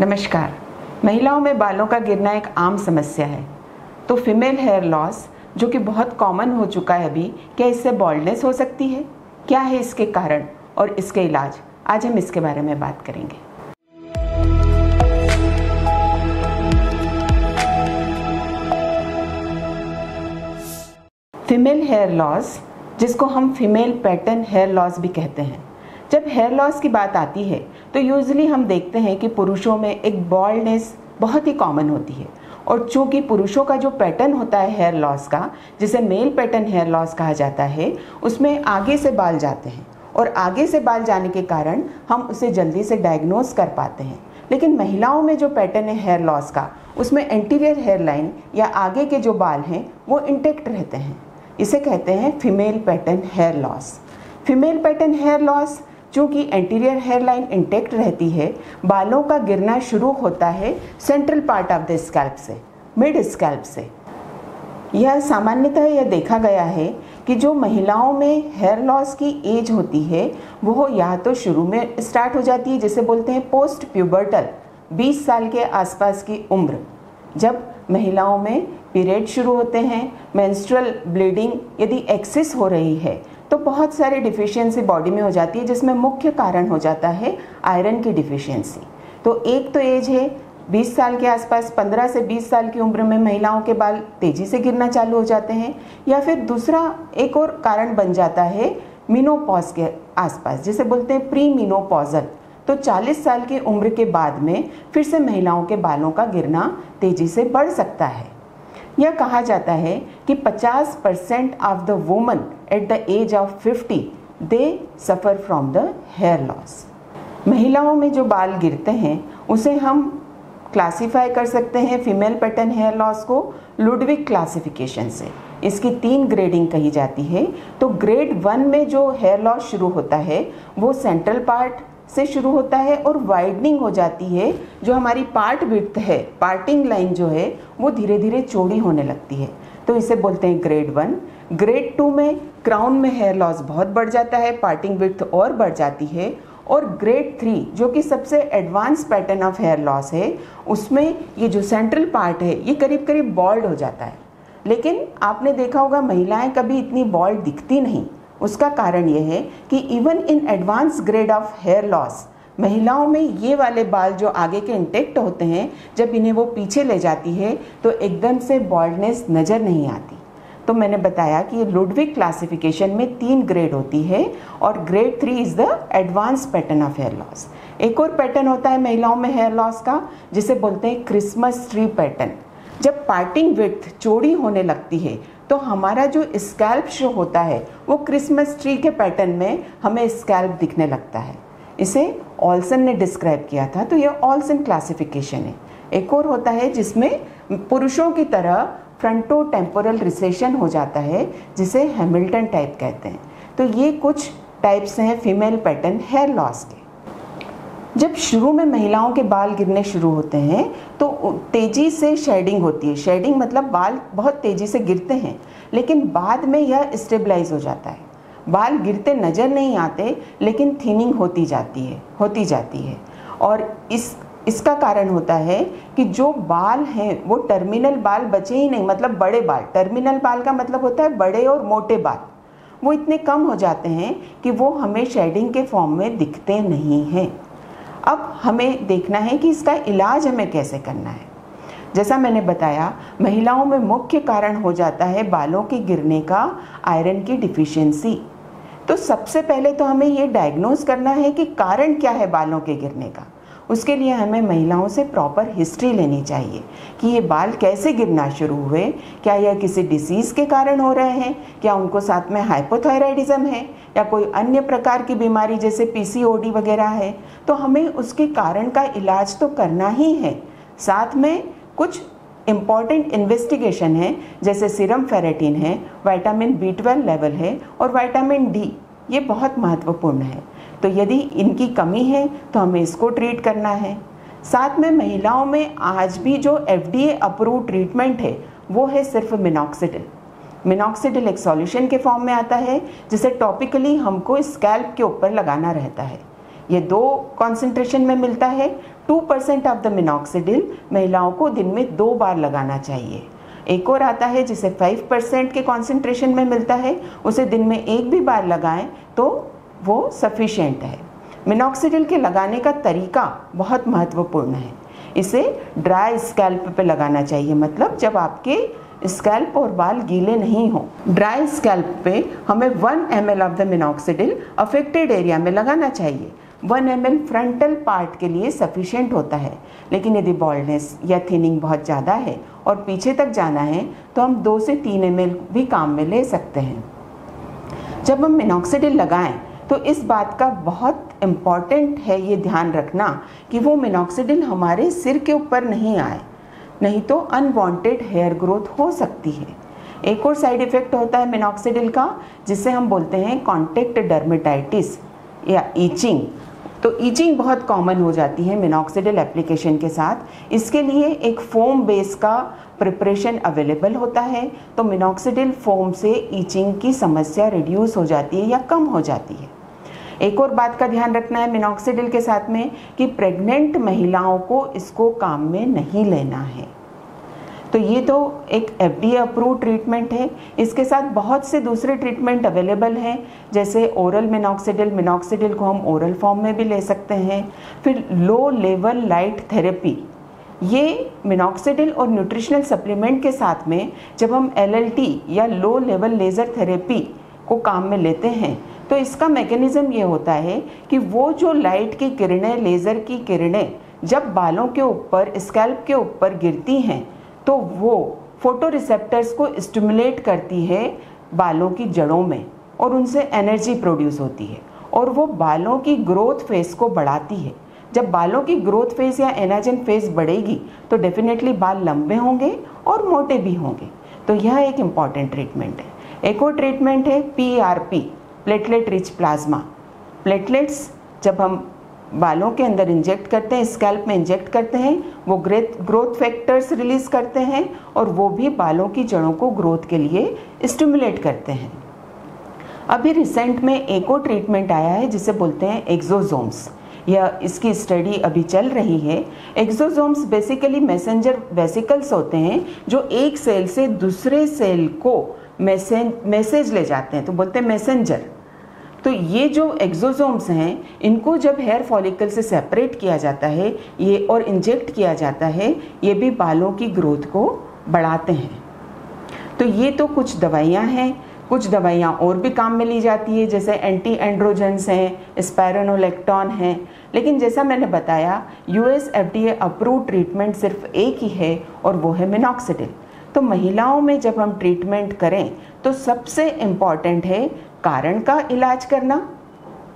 नमस्कार। महिलाओं में बालों का गिरना एक आम समस्या है। तो फीमेल हेयर लॉस जो कि बहुत कॉमन हो चुका है अभी, क्या इससे बॉल्डनेस हो सकती है? क्या है इसके कारण और इसके इलाज? आज हम इसके बारे में बात करेंगे। फीमेल हेयर लॉस जिसको हम फीमेल पैटर्न हेयर लॉस भी कहते हैं। जब हेयर लॉस की बात आती है तो यूजली हम देखते हैं कि पुरुषों में एक बॉल्डनेस बहुत ही कॉमन होती है। और चूँकि पुरुषों का जो पैटर्न होता है हेयर लॉस का, जिसे मेल पैटर्न हेयर लॉस कहा जाता है, उसमें आगे से बाल जाते हैं। और आगे से बाल जाने के कारण हम उसे जल्दी से डायग्नोज कर पाते हैं। लेकिन महिलाओं में जो पैटर्न है हेयर लॉस का, उसमें एंटीरियर हेयर लाइन या आगे के जो बाल हैं, वो इंटेक्ट रहते हैं। इसे कहते हैं female pattern hair loss female pattern hair loss चूँकि एंटीरियर हेयर लाइन इंटेक्ट रहती है, बालों का गिरना शुरू होता है central part of the scalp से मिड स्कैल्प से। यह सामान्यतः यह देखा गया है कि जो महिलाओं में हेयर लॉस की एज होती है, वह या तो शुरू में स्टार्ट हो जाती है, जिसे बोलते हैं पोस्ट प्यूबर्टल 20 साल के आसपास की उम्र। जब महिलाओं में पीरियड शुरू होते हैं मेंस्ट्रुअल ब्लीडिंग यदि एक्सेस हो रही है तो बहुत सारी डिफिशियंसी बॉडी में हो जाती है, जिसमें मुख्य कारण हो जाता है आयरन की डिफिशियंसी तो एक तो एज है 20 साल के आसपास 15 से 20 साल की उम्र में महिलाओं के बाल तेज़ी से गिरना चालू हो जाते हैं, या फिर दूसरा एक और कारण बन जाता है मीनोपॉज के आसपास, जिसे बोलते हैं प्री मिनोपॉजल तो 40 साल की उम्र के बाद में फिर से महिलाओं के बालों का गिरना तेज़ी से बढ़ सकता है। यह कहा जाता है कि 50 percent of the woman at the age of 50 they suffer from the hair loss महिलाओं में जो बाल गिरते हैं, उसे हम क्लासिफाई कर सकते हैं फीमेल पैटर्न हेयर लॉस को लुडविक क्लासिफिकेशन से। इसकी तीन ग्रेडिंग कही जाती है। तो ग्रेड वन में जो हेयर लॉस शुरू होता है, वो सेंट्रल पार्ट से शुरू होता है और वाइडनिंग हो जाती है। जो हमारी पार्ट विड्थ है पार्टिंग लाइन जो है, वो धीरे धीरे चौड़ी होने लगती है। तो इसे बोलते हैं ग्रेड वन ग्रेड टू में क्राउन में हेयर लॉस बहुत बढ़ जाता है पार्टिंग विड्थ और बढ़ जाती है। और ग्रेड थ्री जो कि सबसे advance pattern of hair loss है, उसमें ये जो सेंट्रल पार्ट है, ये करीब करीब बॉल्ड हो जाता है। लेकिन आपने देखा होगा, महिलाएँ कभी इतनी बॉल्ड दिखती नहीं। उसका कारण यह है कि even in advance grade of hair loss महिलाओं में ये वाले बाल जो आगे के इंटेक्ट होते हैं, जब इन्हें वो पीछे ले जाती है तो एकदम से बॉल्डनेस नज़र नहीं आती। तो मैंने बताया कि लुडविक क्लासिफिकेशन में तीन ग्रेड होती है और grade three is the advance pattern of hair loss एक और पैटर्न होता है महिलाओं में हेयर लॉस का, जिसे बोलते हैं क्रिसमस ट्री पैटर्न जब पार्टिंग विथ चौड़ी होने लगती है तो हमारा जो स्कैल्प शो होता है, वो क्रिसमस ट्री के पैटर्न में हमें स्कैल्प दिखने लगता है। इसे ऑल्सन ने डिस्क्राइब किया था तो ये ऑल्सन क्लासिफिकेशन है। एक और होता है जिसमें पुरुषों की तरह फ्रंटो टेम्पोरल रिसेशन हो जाता है, जिसे हैमिल्टन टाइप कहते हैं। तो ये कुछ टाइप्स हैं फीमेल पैटर्न हेयर लॉस के। जब शुरू में महिलाओं के बाल गिरने शुरू होते हैं तो तेज़ी से शेडिंग होती है। शेडिंग मतलब बाल बहुत तेज़ी से गिरते हैं, लेकिन बाद में यह स्टेबलाइज हो जाता है। बाल गिरते नज़र नहीं आते, लेकिन थिनिंग होती जाती है, होती जाती है। और इस, इसका कारण होता है कि जो बाल हैं, वो टर्मिनल बाल बचे ही नहीं मतलब बड़े बाल। टर्मिनल बाल का मतलब होता है बड़े और मोटे बाल। वो इतने कम हो जाते हैं कि वो हमें शेडिंग के फॉर्म में दिखते नहीं हैं। अब हमें देखना है कि इसका इलाज हमें कैसे करना है। जैसा मैंने बताया, महिलाओं में मुख्य कारण हो जाता है बालों के गिरने का, आयरन की डिफिशियंसी तो सबसे पहले तो हमें ये डायग्नोज करना है कि कारण क्या है बालों के गिरने का। उसके लिए हमें महिलाओं से प्रॉपर हिस्ट्री लेनी चाहिए कि ये बाल कैसे गिरना शुरू हुए, क्या यह किसी डिसीज़ के कारण हो रहे हैं, क्या उनको साथ में हाइपोथायराइडिज्म है, या कोई अन्य प्रकार की बीमारी जैसे पीसीओडी वगैरह है तो हमें उसके कारण का इलाज तो करना ही है। साथ में कुछ इंपॉर्टेंट इन्वेस्टिगेशन है, जैसे सीरम फेरेटिन है वाइटामिन बी ट्वेल्व लेवल है, और वाइटामिन डी ये बहुत महत्वपूर्ण है। तो यदि इनकी कमी है तो हमें इसको ट्रीट करना है। साथ में महिलाओं में आज भी जो एफडीए अप्रूव ट्रीटमेंट है, वो है सिर्फ़ मिनॉक्सीडिल मिनॉक्सीडिल एक सॉल्यूशन के फॉर्म में आता है, जिसे टॉपिकली हमको स्कैल्प के ऊपर लगाना रहता है। ये दो कॉन्सेंट्रेशन में मिलता है। Two percent of the minoxidil महिलाओं को दिन में दो बार लगाना चाहिए। एक और आता है, जिसे फाइव परसेंट के कॉन्सेंट्रेशन में मिलता है, उसे दिन में एक भी बार लगाएँ तो वो सफिशेंट है। मिनॉक्सिडिल के लगाने का तरीका बहुत महत्वपूर्ण है। इसे ड्राई स्कैल्प पे लगाना चाहिए मतलब जब आपके स्कैल्प और बाल गीले नहीं हो। ड्राई स्कैल्प पे हमें one M L of the minoxidil affected area में लगाना चाहिए। One M L frontal part के लिए सफिशेंट होता है। लेकिन यदि बॉल्डनेस या थिनिंग बहुत ज़्यादा है और पीछे तक जाना है तो हम दो से तीन एम एल भी काम में ले सकते हैं। जब हम मिनॉक्सिडिल लगाएँ तो इस बात का बहुत इंपॉर्टेंट है ये ध्यान रखना कि वो मिनॉक्सिडिल हमारे सिर के ऊपर नहीं आए। नहीं तो अनवांटेड हेयर ग्रोथ हो सकती है। एक और साइड इफ़ेक्ट होता है मिनॉक्सिडिल का, जिसे हम बोलते हैं कॉन्टेक्ट डर्मेटाइटिस या ईचिंग तो ईचिंग बहुत कॉमन हो जाती है मिनॉक्सिडिल एप्लीकेशन के साथ। इसके लिए एक फोम बेस का प्रिपरेशन अवेलेबल होता है। तो मिनॉक्सिडिल फोम से ईचिंग की समस्या रिड्यूस हो जाती है या कम हो जाती है। एक और बात का ध्यान रखना है मिनॉक्सिडिल के साथ में कि प्रेग्नेंट महिलाओं को इसको काम में नहीं लेना है। तो ये तो एक एफ़ अप्रूव ट्रीटमेंट है। इसके साथ बहुत से दूसरे ट्रीटमेंट अवेलेबल हैं, जैसे ओरल मिनॉक्सिडिल मिनॉक्सिडिल को हम ओरल फॉर्म में भी ले सकते हैं। फिर लो लेवल लाइट थेरेपी ये मिनॉक्सिडिल और न्यूट्रिशनल सप्लीमेंट के साथ में जब हम एलएलटी या लो लेवल लेज़र थेरेपी को काम में लेते हैं तो इसका मैकेनिज़्म ये होता है कि वो जो लाइट की किरणें लेज़र की किरणें जब बालों के ऊपर स्कैल्प के ऊपर गिरती हैं तो वो फ़ोटो रिसेप्टर्स को स्टिमुलेट करती है बालों की जड़ों में और उनसे एनर्जी प्रोड्यूस होती है और वो बालों की ग्रोथ फेस को बढ़ाती है। जब बालों की ग्रोथ फ़ेज़ या एनाजन फ़ेज़ बढ़ेगी तो डेफिनेटली बाल लंबे होंगे और मोटे भी होंगे। तो यह एक इंपॉर्टेंट ट्रीटमेंट है। एक और ट्रीटमेंट है P R P platelet rich plasma platelets जब हम बालों के अंदर इंजेक्ट करते हैं स्कैल्प में इंजेक्ट करते हैं, वो ग्रेथ ग्रोथ फैक्टर्स रिलीज़ करते हैं और वो भी बालों की जड़ों को ग्रोथ के लिए स्टिमुलेट करते हैं। अभी रिसेंट में एक और ट्रीटमेंट आया है, जिसे बोलते हैं एक्सोजोम्स यह इसकी स्टडी अभी चल रही है। एक्सोजोम्स बेसिकली मैसेंजर वेसिकल्स होते हैं, जो एक सेल से दूसरे सेल को मैसेज मैसेज ले जाते हैं। तो बोलते हैं मैसेंजर तो ये जो एक्सोसोम्स हैं, इनको जब हेयर फॉलिकल से सेपरेट किया जाता है, ये और इंजेक्ट किया जाता है, ये भी बालों की ग्रोथ को बढ़ाते हैं। तो ये तो कुछ दवाइयाँ हैं, कुछ दवाइयाँ और भी काम में ली जाती है, जैसे एंटी एंड्रोजेंस हैं स्पैरोनोलेक्टॉन हैं। लेकिन जैसा मैंने बताया यूएस एफडीए अप्रूव ट्रीटमेंट सिर्फ़ एक ही है और वो है मिनॉक्सिडिल तो महिलाओं में जब हम ट्रीटमेंट करें तो सबसे इंपॉर्टेंट है कारण का इलाज करना,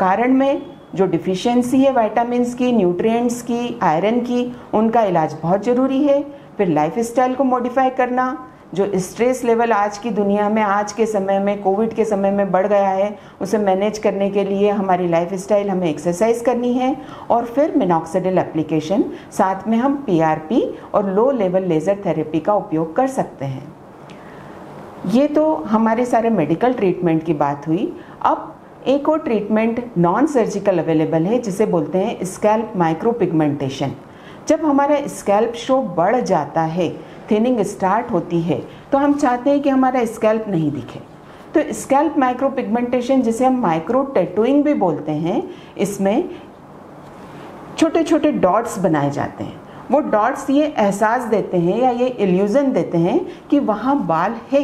कारण में जो डिफिशियंसी है वाइटामस की न्यूट्रिएंट्स की आयरन की, उनका इलाज बहुत ज़रूरी है। फिर लाइफ स्टाइल को मॉडिफाई करना, जो स्ट्रेस लेवल आज की दुनिया में, आज के समय में कोविड के समय में बढ़ गया है, उसे मैनेज करने के लिए हमारी लाइफ स्टाइल हमें एक्सरसाइज करनी है। और फिर मिनॉक्सिडिल एप्लीकेशन साथ में हम पीआरपी और लो लेवल लेज़र थेरेपी का उपयोग कर सकते हैं। ये तो हमारे सारे मेडिकल ट्रीटमेंट की बात हुई। अब एक और ट्रीटमेंट नॉन सर्जिकल अवेलेबल है, जिसे बोलते हैं स्कैल्प माइक्रो पिगमेंटेशन जब हमारा स्कैल्प शो बढ़ जाता है थिनिंग स्टार्ट होती है तो हम चाहते हैं कि हमारा स्कैल्प नहीं दिखे। तो स्कैल्प माइक्रो पिगमेंटेशन जिसे हम माइक्रो टेटुइंग भी बोलते हैं, इसमें छोटे छोटे डॉट्स बनाए जाते हैं। वो डॉट्स ये एहसास देते हैं या ये इल्यूज़न देते हैं कि वहाँ बाल है।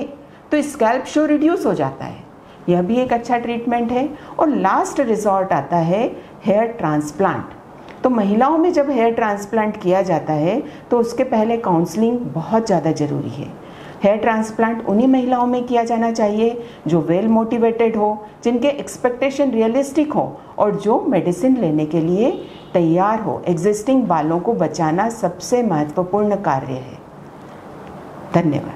तो स्कैल्प शो रिड्यूस हो जाता है। यह भी एक अच्छा ट्रीटमेंट है और लास्ट रिजॉर्ट आता है हेयर ट्रांसप्लांट तो महिलाओं में जब हेयर ट्रांसप्लांट किया जाता है तो उसके पहले काउंसलिंग बहुत ज़्यादा ज़रूरी है। हेयर ट्रांसप्लांट उन्हीं महिलाओं में किया जाना चाहिए जो वेल मोटिवेटेड हो, जिनके एक्सपेक्टेशन रियलिस्टिक हो और जो मेडिसिन लेने के लिए तैयार हो। एग्जिस्टिंग बालों को बचाना सबसे महत्वपूर्ण कार्य है। धन्यवाद।